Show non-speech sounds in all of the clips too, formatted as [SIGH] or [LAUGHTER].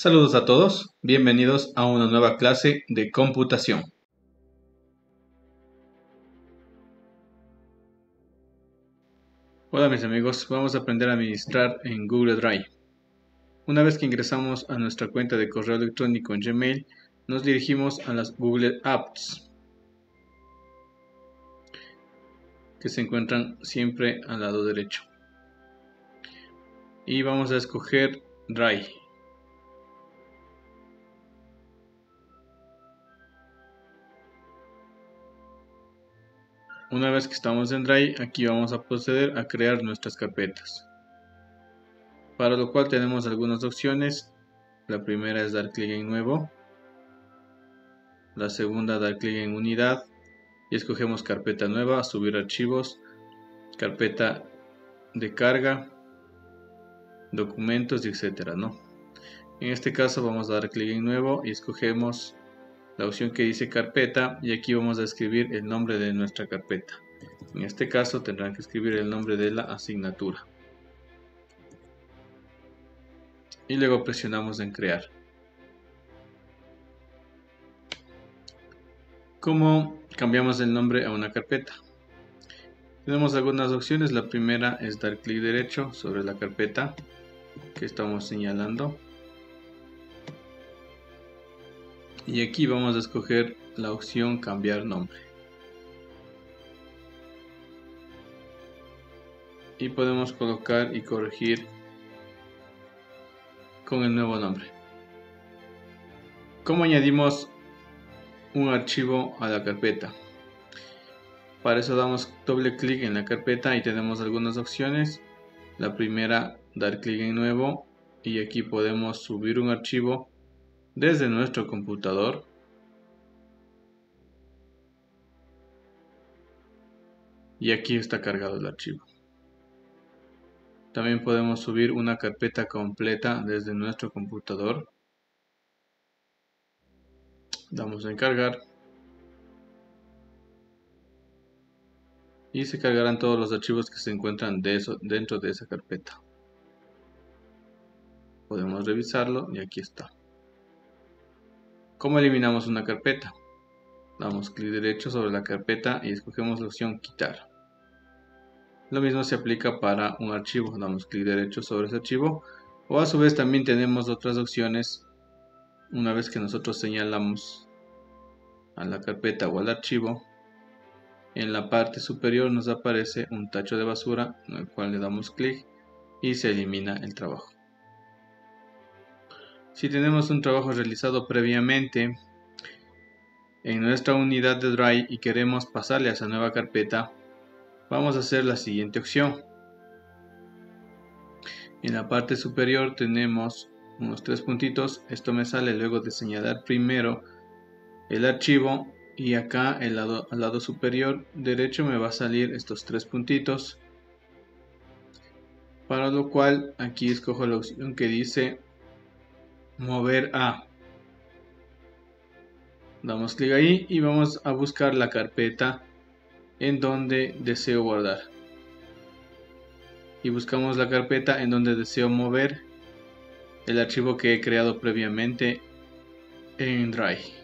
Saludos a todos, bienvenidos a una nueva clase de computación. Hola mis amigos, vamos a aprender a administrar en Google Drive. Una vez que ingresamos a nuestra cuenta de correo electrónico en Gmail, nos dirigimos a las Google Apps, que se encuentran siempre al lado derecho. Y vamos a escoger Drive. Una vez que estamos en Drive, aquí vamos a proceder a crear nuestras carpetas. Para lo cual tenemos algunas opciones. La primera es dar clic en nuevo. La segunda dar clic en unidad y escogemos carpeta nueva, subir archivos, carpeta de carga, documentos, etcétera, ¿no? En este caso vamos a dar clic en nuevo y escogemos la opción que dice carpeta y aquí vamos a escribir el nombre de nuestra carpeta. En este caso tendrán que escribir el nombre de la asignatura. Y luego presionamos en crear. ¿Cómo cambiamos el nombre a una carpeta? Tenemos algunas opciones. La primera es dar clic derecho sobre la carpeta que estamos señalando y aquí vamos a escoger la opción cambiar nombre y podemos colocar y corregir con el nuevo nombre ¿Cómo añadimos un archivo a la carpeta? Para eso damos doble clic en la carpeta y tenemos algunas opciones. La primera, dar clic en nuevo y aquí podemos subir un archivo desde nuestro computador y aquí está cargado el archivo. También podemos subir una carpeta completa desde nuestro computador. Damos a encargar. Y se cargarán todos los archivos que se encuentran dentro de esa carpeta. Podemos revisarlo y aquí está. ¿Cómo eliminamos una carpeta? Damos clic derecho sobre la carpeta y escogemos la opción quitar. Lo mismo se aplica para un archivo, damos clic derecho sobre ese archivo o a su vez también tenemos otras opciones una vez que nosotros señalamos a la carpeta o al archivo en la parte superior nos aparece un tacho de basura en el cual le damos clic y se elimina el trabajo si tenemos un trabajo realizado previamente en nuestra unidad de Drive y queremos pasarle a esa nueva carpeta, vamos a hacer la siguiente opción. En la parte superior tenemos unos tres puntitos. Esto me sale luego de señalar primero el archivo y acá al lado superior derecho me va a salir estos tres puntitos. Para lo cual aquí escojo la opción que dice mover a. Damos clic ahí y vamos a buscar la carpeta en donde deseo guardar. Y buscamos la carpeta en donde deseo mover el archivo que he creado previamente en Drive.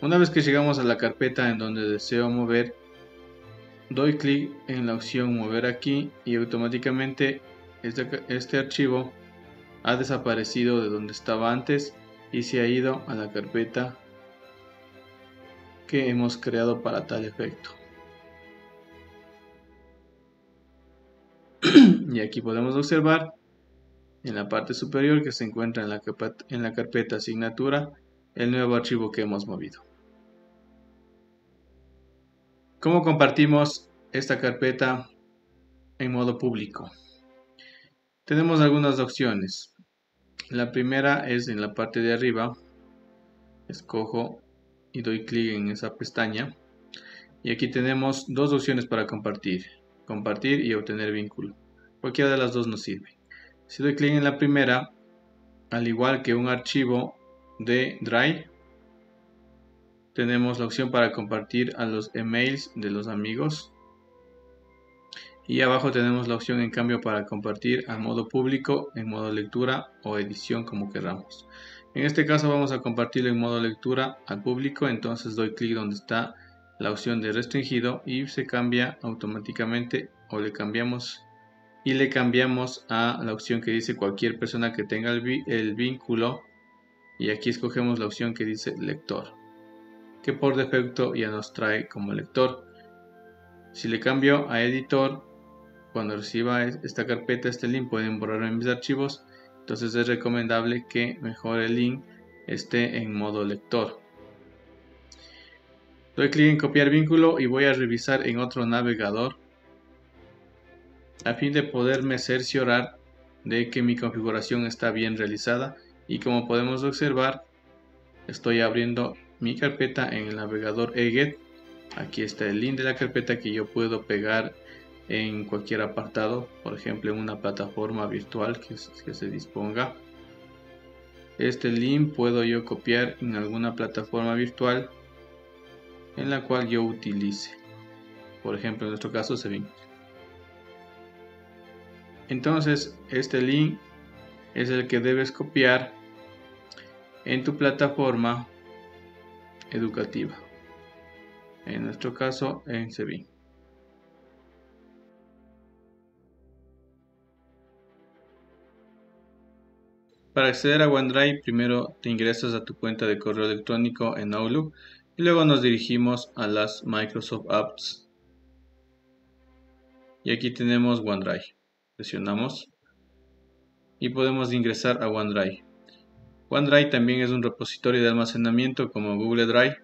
Una vez que llegamos a la carpeta en donde deseo mover, doy clic en la opción mover aquí y automáticamente este, este archivo ha desaparecido de donde estaba antes y se ha ido a la carpeta que hemos creado para tal efecto. [CLEARS THROAT] y aquí podemos observar en la parte superior que se encuentra en la, carpeta asignatura el nuevo archivo que hemos movido. ¿Cómo compartimos esta carpeta en modo público? Tenemos algunas opciones. La primera es en la parte de arriba. Escojo y doy clic en esa pestaña. Y aquí tenemos dos opciones para compartir. Compartir y obtener vínculo. Cualquiera de las dos nos sirve. Si doy clic en la primera, al igual que un archivo de Drive, tenemos la opción para compartir a los emails de los amigos y abajo tenemos la opción en cambio para compartir a modo público, en modo lectura o edición como queramos. En este caso vamos a compartirlo en modo lectura al público, entonces doy clic donde está la opción de restringido y se cambia automáticamente o le cambiamos y le cambiamos a la opción que dice cualquier persona que tenga el, el vínculo. Y aquí escogemos la opción que dice lector que por defecto ya nos trae como lector. Si le cambio a editor cuando reciba esta carpeta, este link, pueden borrar mis archivos. Entonces es recomendable que mejor el link esté en modo lector. Doy clic en copiar vínculo y voy a revisar en otro navegador a fin de poderme cerciorar de que mi configuración está bien realizada y como podemos observar estoy abriendo mi carpeta en el navegador eget aquí está el link de la carpeta que yo puedo pegar en cualquier apartado, por ejemplo en una plataforma virtual que, se disponga. Este link puedo yo copiar en alguna plataforma virtual en la cual yo utilice. Por ejemplo, en nuestro caso Sevin. Entonces, este link es el que debes copiar en tu plataforma educativa. En nuestro caso, en Sevin. Para acceder a OneDrive, primero te ingresas a tu cuenta de correo electrónico en Outlook y luego nos dirigimos a las Microsoft Apps. Y aquí tenemos OneDrive. Presionamos y podemos ingresar a OneDrive. OneDrive también es un repositorio de almacenamiento como Google Drive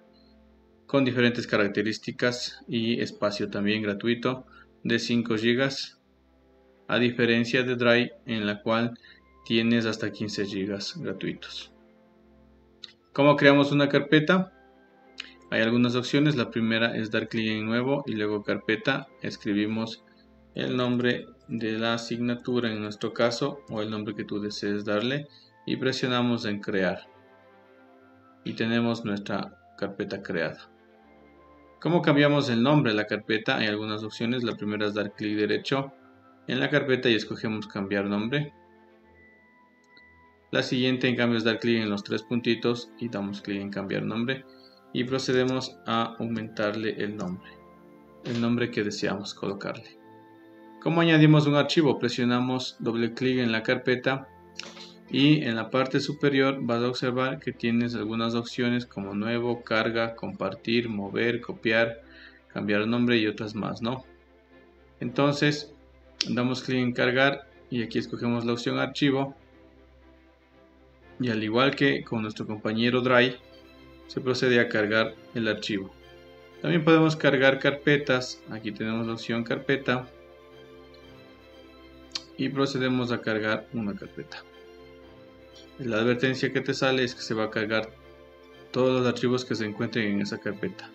con diferentes características y espacio también gratuito de 5 GB a diferencia de Drive en la cual tienes hasta 15 GB gratuitos. ¿Cómo creamos una carpeta? Hay algunas opciones. La primera es dar clic en nuevo y luego carpeta. Escribimos el nombre de la asignatura en nuestro caso o el nombre que tú desees darle y presionamos en crear. Y tenemos nuestra carpeta creada. ¿Cómo cambiamos el nombre de la carpeta? Hay algunas opciones. La primera es dar clic derecho en la carpeta y escogemos cambiar nombre. La siguiente en cambio es dar clic en los tres puntitos y damos clic en cambiar nombre y procedemos a aumentarle el nombre, el nombre que deseamos colocarle. Como añadimos un archivo, presionamos doble clic en la carpeta y en la parte superior vas a observar que tienes algunas opciones como nuevo, carga, compartir, mover, copiar, cambiar nombre y otras más, ¿no? Entonces, damos clic en cargar y aquí escogemos la opción archivo y al igual que con nuestro compañero Drive, se procede a cargar el archivo. También podemos cargar carpetas, aquí tenemos la opción carpeta y procedemos a cargar una carpeta. La advertencia que te sale es que se va a cargar todos los archivos que se encuentren en esa carpeta.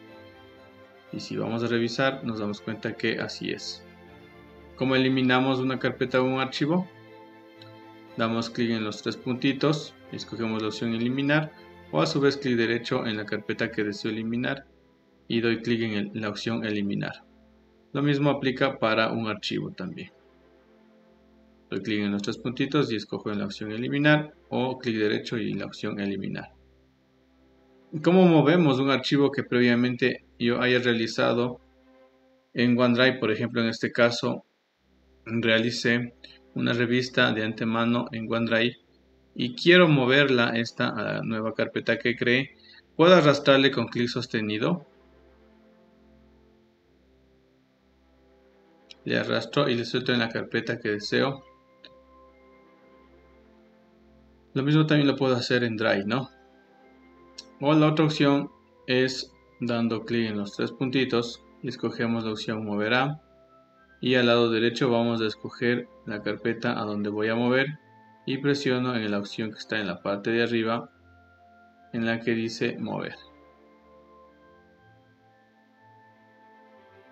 Y si vamos a revisar nos damos cuenta que así es. ¿Cómo eliminamos una carpeta o un archivo? Damos clic en los tres puntitos escogemos la opción eliminar o a su vez clic derecho en la carpeta que deseo eliminar y doy clic en la opción eliminar. Lo mismo aplica para un archivo también. Doy clic en los tres puntitos y escojo en la opción eliminar o clic derecho y la opción eliminar. ¿Cómo movemos un archivo que previamente yo haya realizado en OneDrive? Por ejemplo, en este caso realicé una revista de antemano en OneDrive y quiero moverla esta a la nueva carpeta que creé, puedo arrastrarle con clic sostenido. Le arrastro y le suelto en la carpeta que deseo. Lo mismo también lo puedo hacer en Drive, ¿no? O la otra opción es dando clic en los tres puntitos y escogemos la opción mover a y al lado derecho vamos a escoger la carpeta a donde voy a mover y presiono en la opción que está en la parte de arriba en la que dice mover.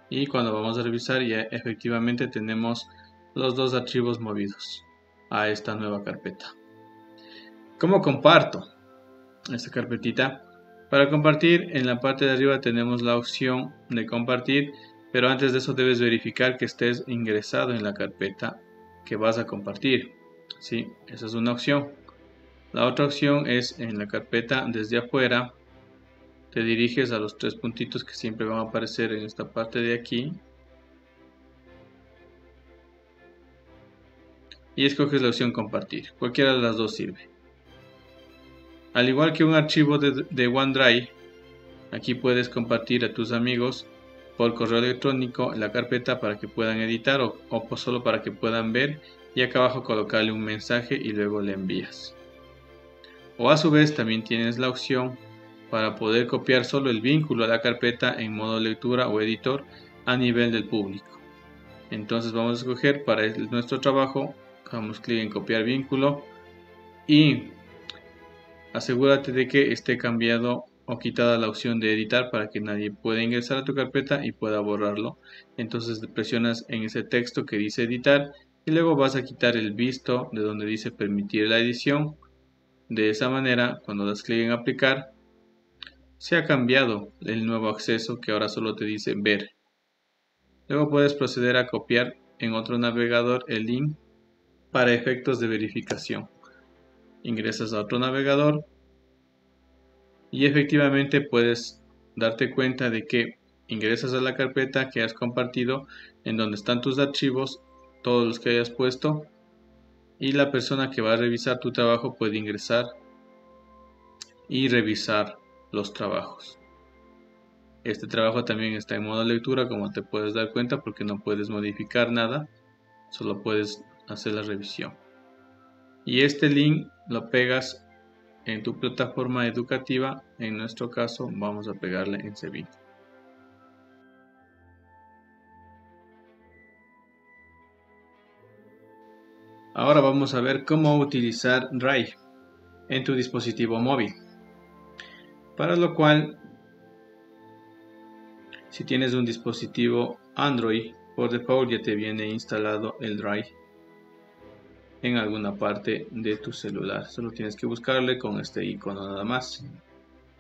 Y cuando vamos a revisar ya efectivamente tenemos los dos archivos movidos a esta nueva carpeta. ¿Cómo comparto esta carpetita? Para compartir en la parte de arriba tenemos la opción de compartir Pero antes de eso debes verificar que estés ingresado en la carpeta que vas a compartir. ¿sí? Esa es una opción. La otra opción es en la carpeta desde afuera. Te diriges a los tres puntitos que siempre van a aparecer en esta parte de aquí. Y escoges la opción compartir. Cualquiera de las dos sirve. Al igual que un archivo de, OneDrive, aquí puedes compartir a tus amigos por correo electrónico la carpeta para que puedan editar o, o solo para que puedan ver y acá abajo colocarle un mensaje y luego le envías. O a su vez también tienes la opción para poder copiar solo el vínculo a la carpeta en modo lectura o editor a nivel del público. Entonces vamos a escoger para nuestro trabajo, damos clic en copiar vínculo y asegúrate de que esté cambiado o quitada la opción de editar para que nadie pueda ingresar a tu carpeta y pueda borrarlo. Entonces presionas en ese texto que dice editar y luego vas a quitar el visto de donde dice permitir la edición. De esa manera, cuando das clic en aplicar, se ha cambiado el nuevo acceso que ahora solo te dice ver. Luego puedes proceder a copiar en otro navegador el link para efectos de verificación. Ingresas a otro navegador y efectivamente puedes darte cuenta de que ingresas a la carpeta que has compartido en donde están tus archivos todos los que hayas puesto y la persona que va a revisar tu trabajo puede ingresar y revisar los trabajos. Este trabajo también está en modo lectura como te puedes dar cuenta porque no puedes modificar nada, solo puedes hacer la revisión. Y este link lo pegas en tu plataforma educativa, en nuestro caso vamos a pegarle en Sevilla. Ahora vamos a ver cómo utilizar Drive en tu dispositivo móvil. Para lo cual, si tienes un dispositivo Android, por default ya te viene instalado el Drive en alguna parte de tu celular. Solo tienes que buscarle con este icono nada más.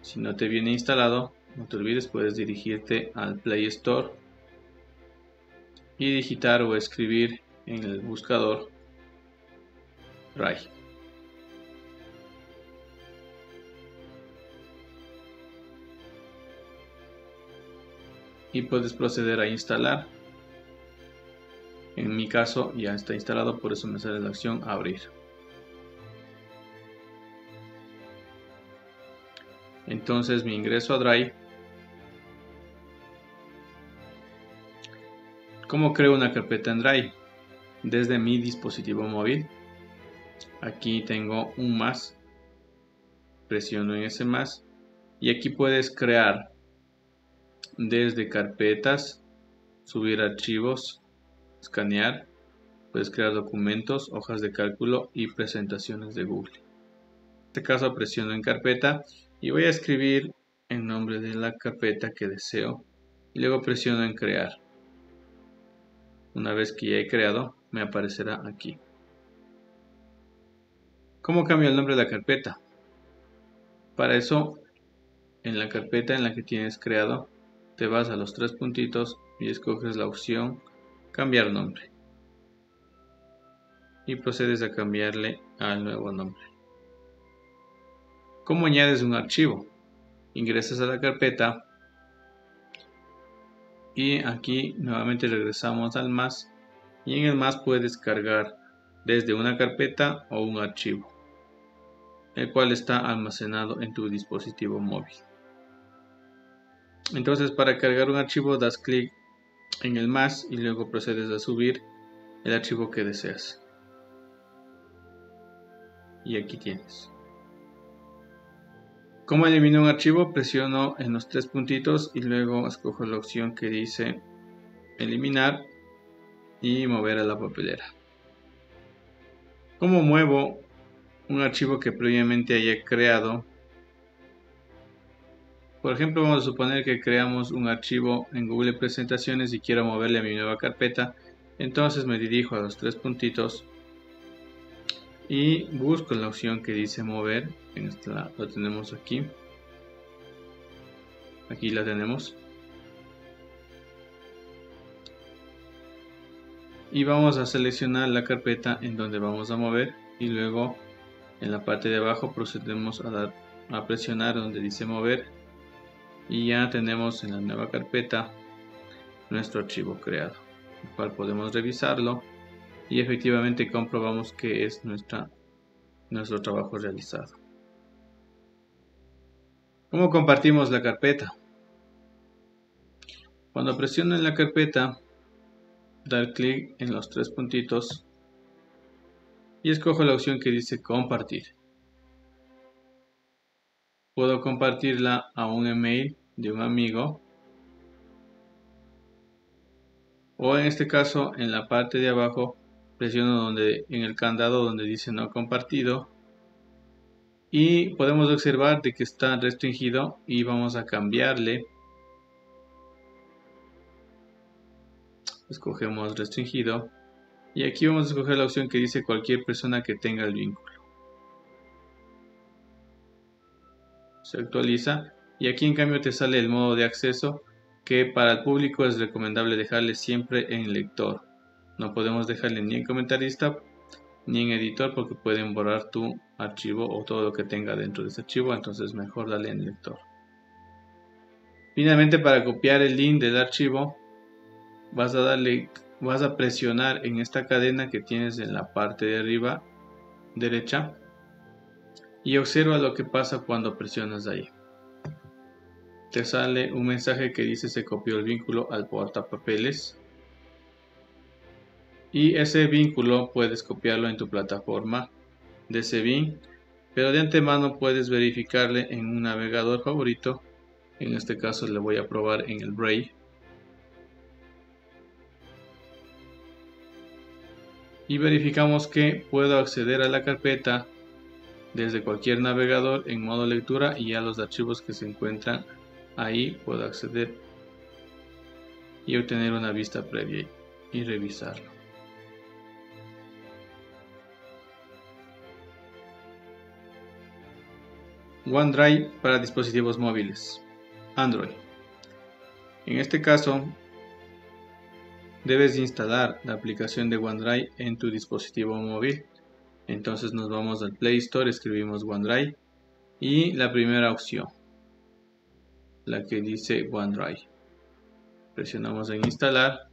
Si no te viene instalado, no te olvides, puedes dirigirte al Play Store y digitar o escribir en el buscador y puedes proceder a instalar en mi caso ya está instalado por eso me sale la opción abrir. Entonces mi ingreso a Drive ¿Cómo creo una carpeta en Drive? Desde mi dispositivo móvil. Aquí tengo un más. Presiono en ese más. Y aquí puedes crear desde carpetas subir archivos escanear. Puedes crear documentos hojas de cálculo y presentaciones de google. En este caso presiono en carpeta y voy a escribir el nombre de la carpeta que deseo. Y luego presiono en crear. Una vez que ya he creado me aparecerá aquí. ¿Cómo cambia el nombre de la carpeta? Para eso, en la carpeta en la que tienes creado, te vas a los tres puntitos y escoges la opción cambiar nombre. Y procedes a cambiarle al nuevo nombre. ¿Cómo añades un archivo? Ingresas a la carpeta y aquí nuevamente regresamos al más y en el más puedes cargar desde una carpeta o un archivo el cual está almacenado en tu dispositivo móvil. Entonces para cargar un archivo das clic en el más y luego procedes a subir el archivo que deseas. Y aquí tienes. Como elimino un archivo? Presiono en los tres puntitos y luego escojo la opción que dice eliminar y mover a la papelera. ¿Cómo muevo un archivo que previamente haya creado. Por ejemplo, vamos a suponer que creamos un archivo en Google Presentaciones y quiero moverle a mi nueva carpeta. Entonces me dirijo a los tres puntitos y busco la opción que dice mover. En esta lo tenemos aquí. Aquí la tenemos. y vamos a seleccionar la carpeta en donde vamos a mover y luego en la parte de abajo procedemos a, dar, a presionar donde dice mover y ya tenemos en la nueva carpeta nuestro archivo creado el cual podemos revisarlo y efectivamente comprobamos que es nuestra, nuestro trabajo realizado ¿Cómo compartimos la carpeta? Cuando presiono en la carpeta dar clic en los tres puntitos y escojo la opción que dice compartir. Puedo compartirla a un email de un amigo o en este caso en la parte de abajo presiono donde en el candado donde dice no compartido y podemos observar de que está restringido y vamos a cambiarle. Escogemos restringido y aquí vamos a escoger la opción que dice cualquier persona que tenga el vínculo. Se actualiza y aquí en cambio te sale el modo de acceso que para el público es recomendable dejarle siempre en lector. No podemos dejarle ni en comentarista ni en editor porque pueden borrar tu archivo o todo lo que tenga dentro de ese archivo entonces mejor darle en lector. Finalmente para copiar el link del archivo vas a darle vas a presionar en esta cadena que tienes en la parte de arriba derecha y observa lo que pasa cuando presionas ahí te sale un mensaje que dice se copió el vínculo al portapapeles y ese vínculo puedes copiarlo en tu plataforma de Sebin pero de antemano puedes verificarle en un navegador favorito. En este caso le voy a probar en el Brave y verificamos que puedo acceder a la carpeta desde cualquier navegador en modo lectura y a los archivos que se encuentran ahí puedo acceder y obtener una vista previa y revisarlo. OneDrive para dispositivos móviles Android. En este caso debes instalar la aplicación de OneDrive en tu dispositivo móvil. Entonces nos vamos al Play Store, escribimos OneDrive y la primera opción, la que dice OneDrive. Presionamos en instalar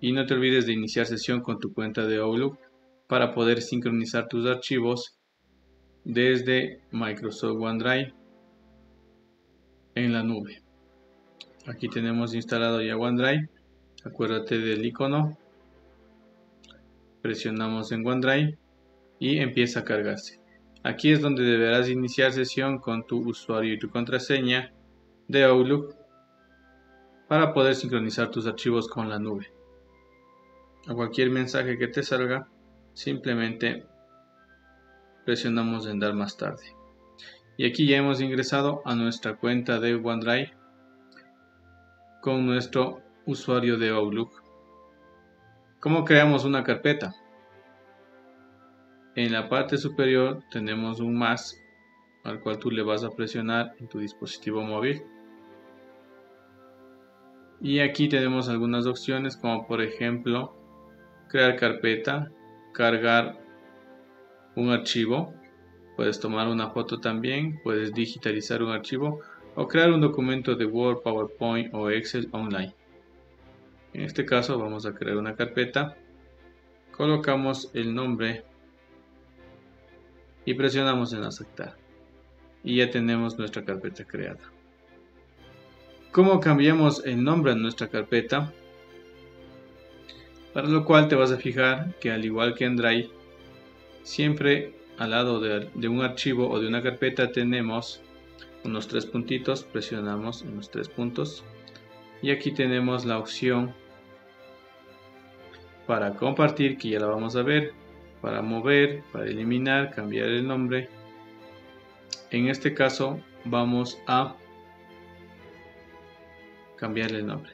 y no te olvides de iniciar sesión con tu cuenta de Outlook para poder sincronizar tus archivos desde Microsoft OneDrive en la nube. Aquí tenemos instalado ya OneDrive. Acuérdate del icono. Presionamos en OneDrive y empieza a cargarse. Aquí es donde deberás iniciar sesión con tu usuario y tu contraseña de Outlook para poder sincronizar tus archivos con la nube. A cualquier mensaje que te salga, simplemente presionamos en dar más tarde. Y aquí ya hemos ingresado a nuestra cuenta de OneDrive con nuestro usuario de Outlook. ¿Cómo creamos una carpeta? En la parte superior tenemos un más al cual tú le vas a presionar en tu dispositivo móvil. Y aquí tenemos algunas opciones como por ejemplo crear carpeta, cargar un archivo, puedes tomar una foto también, puedes digitalizar un archivo o crear un documento de Word, PowerPoint o Excel online. En este caso vamos a crear una carpeta, colocamos el nombre y presionamos en aceptar. Y ya tenemos nuestra carpeta creada. ¿Cómo cambiamos el nombre en nuestra carpeta? Para lo cual te vas a fijar que al igual que en Drive, siempre al lado de, de un archivo o de una carpeta tenemos unos tres puntitos, presionamos en los tres puntos y aquí tenemos la opción para compartir que ya la vamos a ver, para mover, para eliminar, cambiar el nombre. En este caso vamos a cambiarle el nombre.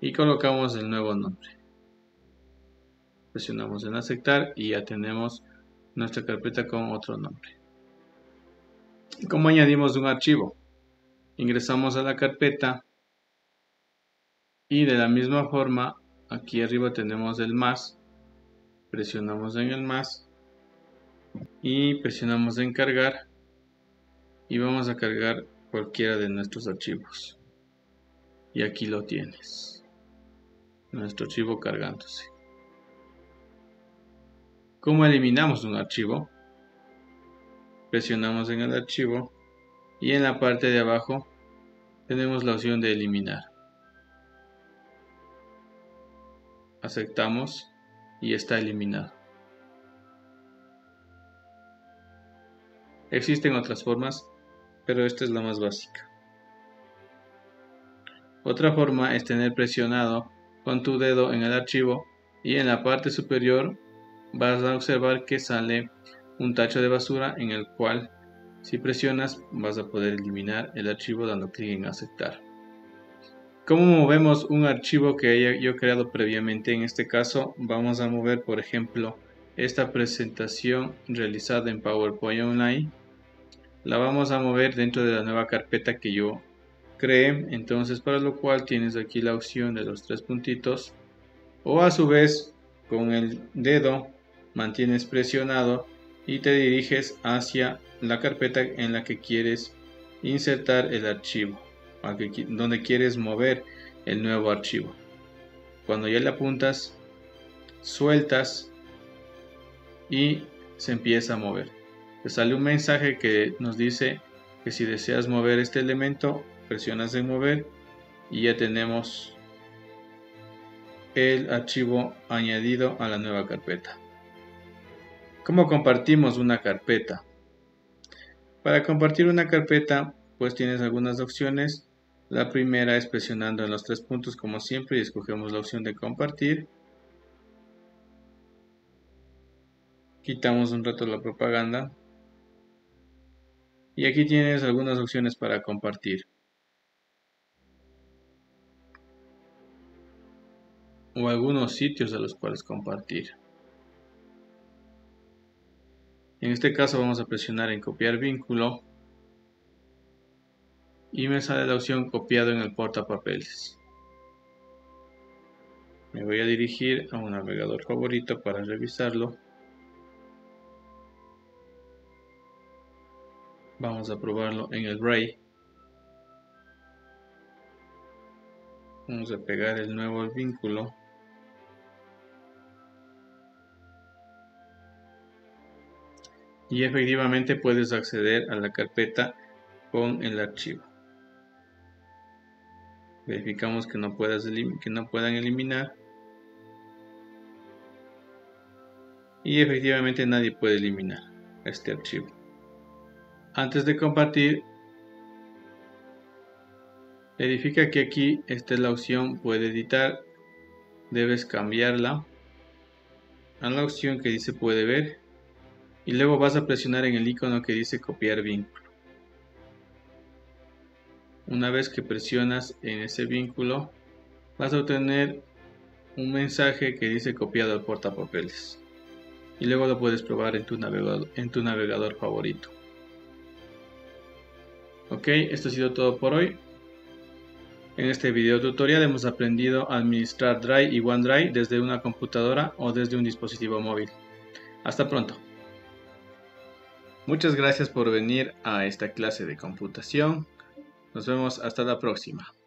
Y colocamos el nuevo nombre presionamos en aceptar y ya tenemos nuestra carpeta con otro nombre. ¿Cómo añadimos un archivo? ingresamos a la carpeta y de la misma forma aquí arriba tenemos el más. Presionamos en el más. Y presionamos en cargar. Y vamos a cargar cualquiera de nuestros archivos. Y aquí lo tienes. Nuestro archivo cargándose. ¿Cómo eliminamos un archivo? Presionamos en el archivo. Y en la parte de abajo tenemos la opción de eliminar. Aceptamos y está eliminado. Existen otras formas, pero esta es la más básica. Otra forma es tener presionado con tu dedo en el archivo y en la parte superior vas a observar que sale un tacho de basura en el cual si presionas vas a poder eliminar el archivo dando clic en aceptar. ¿Cómo movemos un archivo que haya yo creado previamente? En este caso vamos a mover por ejemplo esta presentación realizada en PowerPoint Online. La vamos a mover dentro de la nueva carpeta que yo creé. Entonces para lo cual tienes aquí la opción de los tres puntitos. O a su vez con el dedo mantienes presionado y te diriges hacia la carpeta en la que quieres insertar el archivo, donde quieres mover el nuevo archivo. Cuando ya le apuntas, sueltas y se empieza a mover. Te sale un mensaje que nos dice que si deseas mover este elemento, presionas en mover y ya tenemos el archivo añadido a la nueva carpeta. ¿Cómo compartimos una carpeta? Para compartir una carpeta, pues tienes algunas opciones. La primera es presionando en los tres puntos como siempre y escogemos la opción de compartir. Quitamos un rato la propaganda. Y aquí tienes algunas opciones para compartir. O algunos sitios a los cuales compartir. En este caso vamos a presionar en copiar vínculo y me sale la opción copiado en el portapapeles. Me voy a dirigir a un navegador favorito para revisarlo. Vamos a probarlo en el Ray. Vamos a pegar el nuevo vínculo. y efectivamente puedes acceder a la carpeta con el archivo. Verificamos que no, puedas que no puedan eliminar. Y efectivamente nadie puede eliminar este archivo. Antes de compartir, verifica que aquí esta es la opción puede editar. Debes cambiarla a la opción que dice puede ver y luego vas a presionar en el icono que dice copiar vínculo. Una vez que presionas en ese vínculo, vas a obtener un mensaje que dice copiado al portapapeles. Y luego lo puedes probar en tu navegador, en tu navegador favorito. Ok, esto ha sido todo por hoy. En este video tutorial hemos aprendido a administrar Drive y OneDrive desde una computadora o desde un dispositivo móvil. Hasta pronto. Muchas gracias por venir a esta clase de computación. Nos vemos hasta la próxima.